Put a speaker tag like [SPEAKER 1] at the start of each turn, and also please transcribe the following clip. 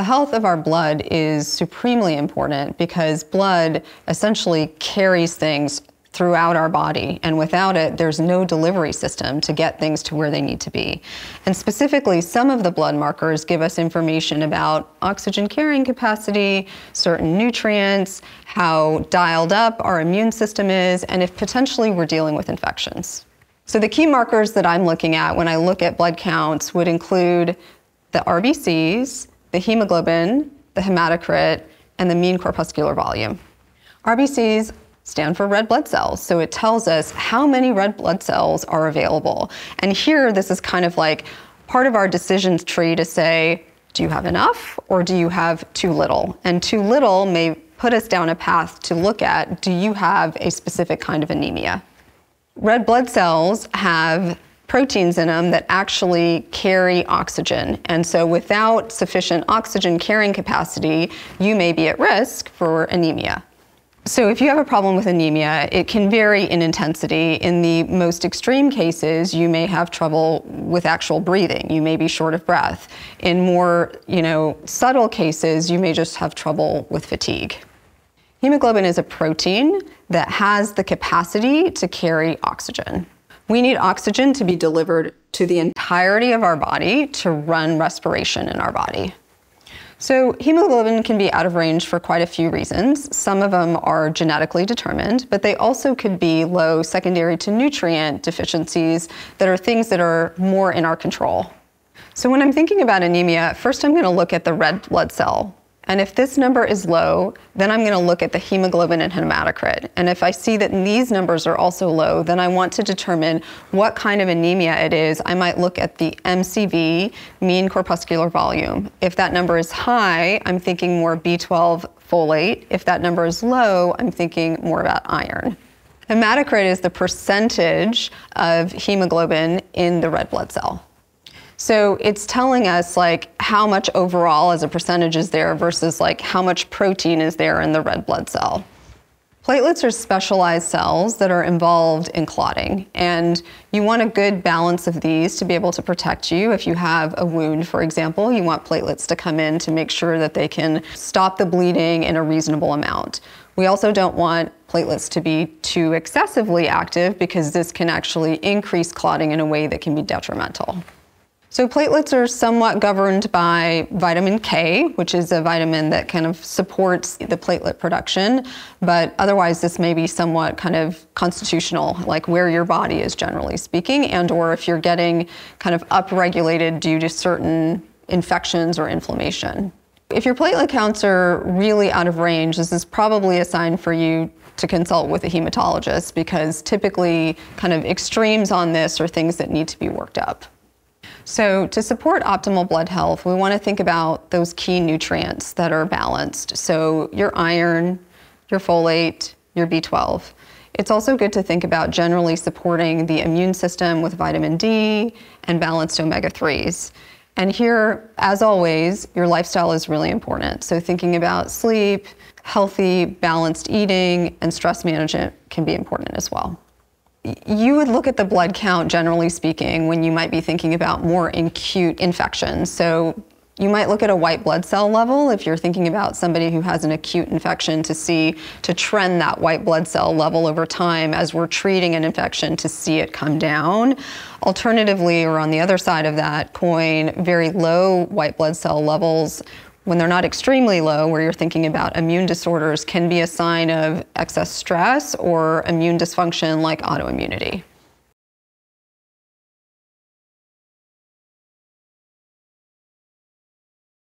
[SPEAKER 1] The health of our blood is supremely important because blood essentially carries things throughout our body. And without it, there's no delivery system to get things to where they need to be. And specifically, some of the blood markers give us information about oxygen carrying capacity, certain nutrients, how dialed up our immune system is, and if potentially we're dealing with infections. So the key markers that I'm looking at when I look at blood counts would include the RBCs, the hemoglobin, the hematocrit, and the mean corpuscular volume. RBCs stand for red blood cells. So it tells us how many red blood cells are available. And here, this is kind of like part of our decisions tree to say, do you have enough or do you have too little? And too little may put us down a path to look at, do you have a specific kind of anemia? Red blood cells have proteins in them that actually carry oxygen. And so without sufficient oxygen carrying capacity, you may be at risk for anemia. So if you have a problem with anemia, it can vary in intensity. In the most extreme cases, you may have trouble with actual breathing. You may be short of breath. In more, you know, subtle cases, you may just have trouble with fatigue. Hemoglobin is a protein that has the capacity to carry oxygen. We need oxygen to be delivered to the entirety of our body to run respiration in our body. So hemoglobin can be out of range for quite a few reasons. Some of them are genetically determined, but they also could be low secondary to nutrient deficiencies that are things that are more in our control. So when I'm thinking about anemia, first I'm going to look at the red blood cell and if this number is low, then I'm going to look at the hemoglobin and hematocrit. And if I see that these numbers are also low, then I want to determine what kind of anemia it is. I might look at the MCV, mean corpuscular volume. If that number is high, I'm thinking more B12 folate. If that number is low, I'm thinking more about iron. Hematocrit is the percentage of hemoglobin in the red blood cell. So it's telling us like how much overall as a percentage is there versus like how much protein is there in the red blood cell. Platelets are specialized cells that are involved in clotting, and you want a good balance of these to be able to protect you. If you have a wound, for example, you want platelets to come in to make sure that they can stop the bleeding in a reasonable amount. We also don't want platelets to be too excessively active because this can actually increase clotting in a way that can be detrimental. So platelets are somewhat governed by vitamin K, which is a vitamin that kind of supports the platelet production, but otherwise this may be somewhat kind of constitutional, like where your body is generally speaking, and or if you're getting kind of upregulated due to certain infections or inflammation. If your platelet counts are really out of range, this is probably a sign for you to consult with a hematologist because typically kind of extremes on this are things that need to be worked up. So to support optimal blood health, we want to think about those key nutrients that are balanced. So your iron, your folate, your B12. It's also good to think about generally supporting the immune system with vitamin D and balanced omega-3s. And here, as always, your lifestyle is really important. So thinking about sleep, healthy, balanced eating, and stress management can be important as well you would look at the blood count, generally speaking, when you might be thinking about more acute infections. So you might look at a white blood cell level if you're thinking about somebody who has an acute infection to see, to trend that white blood cell level over time as we're treating an infection to see it come down. Alternatively, or on the other side of that coin, very low white blood cell levels when they're not extremely low, where you're thinking about immune disorders, can be a sign of excess stress or immune dysfunction like autoimmunity.